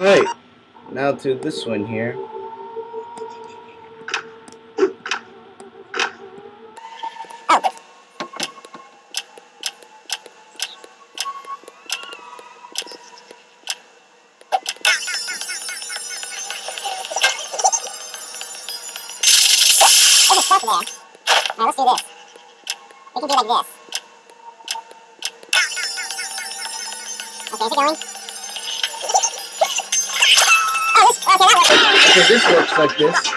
Alright, now to this one here. Now let's do this. We can do like this. Okay, is it going? Okay, this works like this.